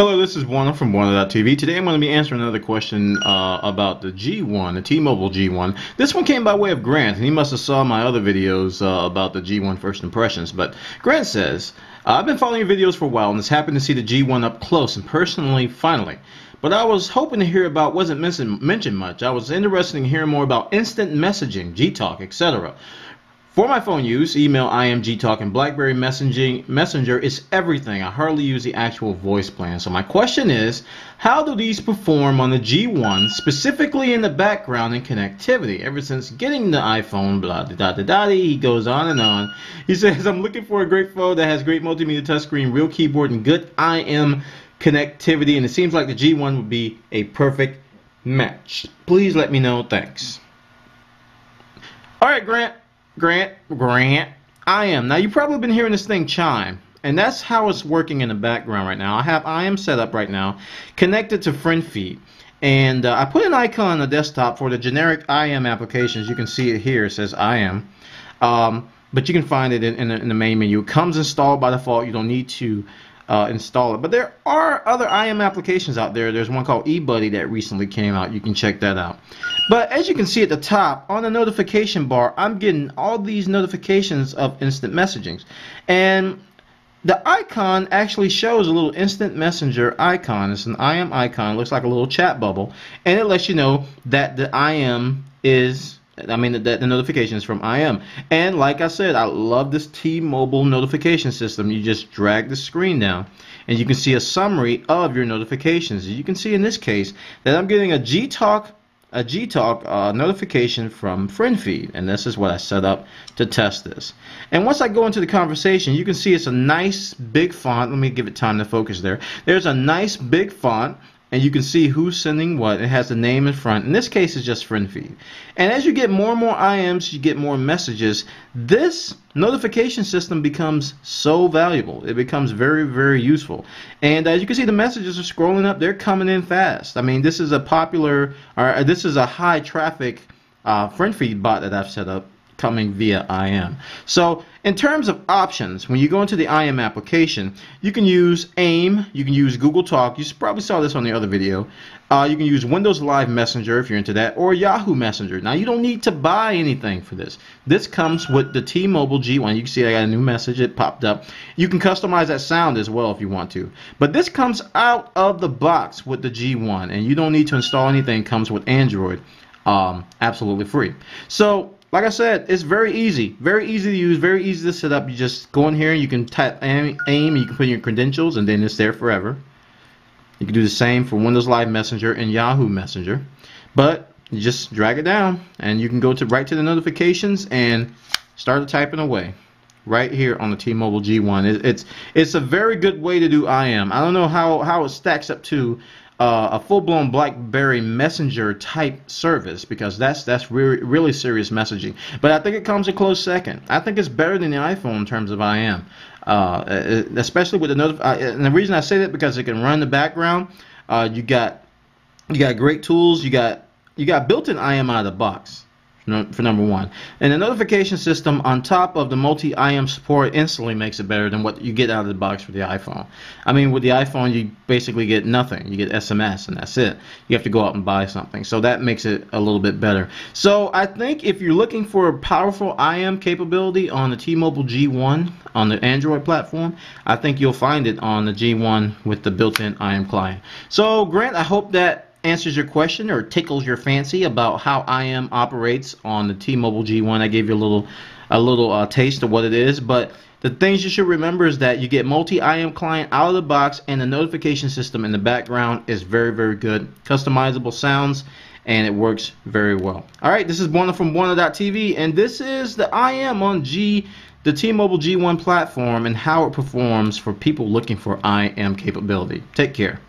Hello, this is Bwana from Bwana.tv. Today I'm going to be answering another question uh, about the G1, the T-Mobile G1. This one came by way of Grant, and he must have saw my other videos uh, about the G1 first impressions. But Grant says, I've been following your videos for a while, and it's happened to see the G1 up close and personally finally. But I was hoping to hear about, wasn't mentioned much. I was interested in hearing more about instant messaging, G-Talk, etc. For my phone use, email, IM, G-Talk, and BlackBerry messaging, Messenger is everything. I hardly use the actual voice plan. So my question is, how do these perform on the G1, specifically in the background and connectivity? Ever since getting the iPhone, blah, da, da, da, da, he goes on and on. He says, I'm looking for a great phone that has great multimedia touchscreen, real keyboard, and good IM connectivity. And it seems like the G1 would be a perfect match. Please let me know. Thanks. All right, Grant. Grant, Grant, I am. Now you've probably been hearing this thing chime. And that's how it's working in the background right now. I have IM set up right now, connected to FriendFeed. And uh, I put an icon on the desktop for the generic IM applications. You can see it here. It says IM. Um, but you can find it in, in, the, in, the, main menu. It comes installed by default. You don't need to uh, install it. But there are other IM applications out there. There's one called eBuddy that recently came out. You can check that out. But as you can see at the top on the notification bar, I'm getting all these notifications of instant messaging. And the icon actually shows a little instant messenger icon. It's an IM icon. Looks like a little chat bubble. And it lets you know that the IM is I mean, the, the notification is from IM. And like I said, I love this T-Mobile notification system. You just drag the screen down and you can see a summary of your notifications. You can see in this case that I'm getting a G-Talk a G-Talk uh, notification from FriendFeed, and this is what I set up to test this. And once I go into the conversation, you can see it's a nice big font. Let me give it time to focus there. There's a nice big font and you can see who's sending what. It has the name in front. In this case, it's just FriendFeed. And as you get more and more IMs, you get more messages. This notification system becomes so valuable. It becomes very, very useful. And as you can see, the messages are scrolling up. They're coming in fast. I mean, this is a popular, or this is a high traffic uh, FriendFeed bot that I've set up coming via IM. So in terms of options, when you go into the IM application, you can use AIM, you can use Google Talk, you probably saw this on the other video, uh, you can use Windows Live Messenger if you're into that, or Yahoo Messenger. Now you don't need to buy anything for this. This comes with the T-Mobile G1. You can see I got a new message, it popped up. You can customize that sound as well if you want to. But this comes out of the box with the G1, and you don't need to install anything, it comes with Android. Um, absolutely free. So like I said, it's very easy. Very easy to use, very easy to set up. You just go in here, and you can type AIM, and you can put in your credentials, and then it's there forever. You can do the same for Windows Live Messenger and Yahoo Messenger. But you just drag it down, and you can go to right to the notifications and start typing away right here on the T-Mobile G1. It, it's it's a very good way to do IM. I don't know how how it stacks up to uh, a full-blown BlackBerry Messenger type service because that's that's really really serious messaging. But I think it comes a close second. I think it's better than the iPhone in terms of IM, uh, especially with the notif- uh, And the reason I say that because it can run in the background. Uh, you got you got great tools. You got you got built-in IM out of the box for number one. And the notification system on top of the multi-IM support instantly makes it better than what you get out of the box for the iPhone. I mean, with the iPhone, you basically get nothing. You get SMS, and that's it. You have to go out and buy something. So that makes it a little bit better. So I think if you're looking for a powerful IM capability on the T-Mobile G1 on the Android platform, I think you'll find it on the G1 with the built-in IM client. So Grant, I hope that answers your question or tickles your fancy about how IM operates on the T-Mobile G1. I gave you a little a little uh, taste of what it is, but the things you should remember is that you get multi-IM client out of the box and the notification system in the background is very very good. Customizable sounds and it works very well. All right, this is Bwana from Bwana.tv and this is the IM on G the T-Mobile G1 platform and how it performs for people looking for IM capability. Take care.